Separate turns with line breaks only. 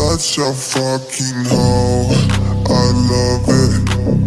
such a fucking hoe